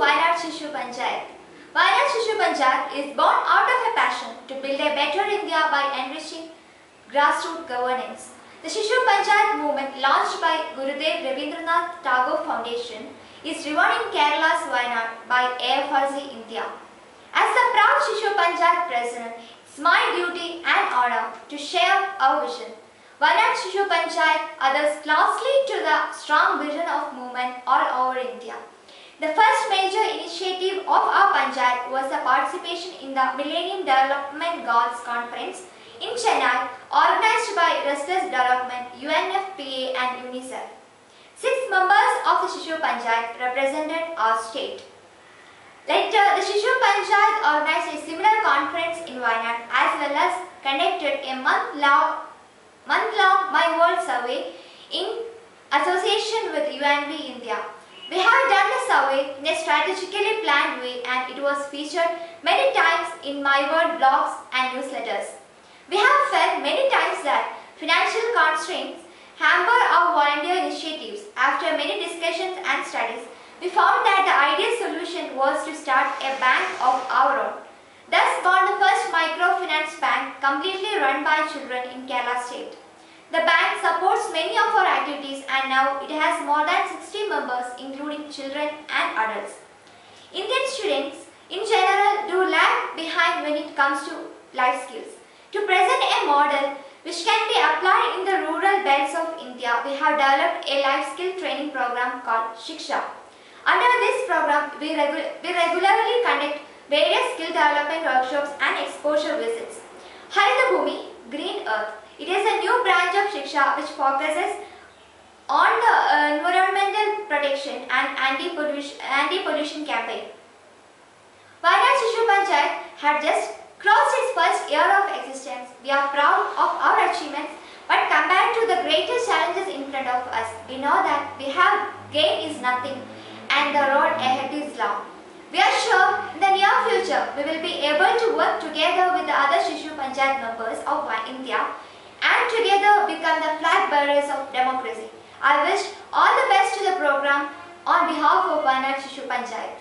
Wayanad Shishu Panchayat. Wayanad Shishu Panchayat is born out of a passion to build a better India by enriching grassroots governance. The Shishu Panchayat movement launched by Gurudev Rabindranath Tagore Foundation is in Kerala's Wayanad by AFRC India. As the proud Shishu Panchayat president, it's my duty and honor to share our vision. Wayanad Shishu Panchayat adheres closely to the strong vision of movement all over India. The first major initiative of our Panchayat was the participation in the Millennium Development Goals Conference in Chennai organized by Restless Development, UNFPA and UNICEF. Six members of the Shishu Panchayat represented our state. Later, the Shishu Panchayat organized a similar conference in Wayanad as well as conducted a month-long month-long My World survey in association with UNV India. We have done the in a strategically planned way and it was featured many times in My World blogs and newsletters. We have felt many times that financial constraints hamper our volunteer initiatives. After many discussions and studies, we found that the ideal solution was to start a bank of our own. Thus born the first microfinance bank completely run by children in Kerala state. The bank supports many of our activities now it has more than 60 members including children and adults. Indian students in general do lag behind when it comes to life skills. To present a model which can be applied in the rural belts of India, we have developed a life skill training program called Shiksha. Under this program, we, regu we regularly conduct various skill development workshops and exposure visits. Harita Bhumi, Green Earth. It is a new branch of Shiksha which focuses on the uh, environmental protection and anti-pollution anti -pollution campaign. Wayanad Shishu Panchayat had just crossed its first year of existence. We are proud of our achievements but compared to the greatest challenges in front of us, we know that we have gain is nothing and the road ahead is long. We are sure in the near future we will be able to work together with the other Shishu Panchayat members of India and together become the flag bearers of democracy. I wish all the best to the program on behalf of Wayanad Shishu Panchayat.